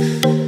you.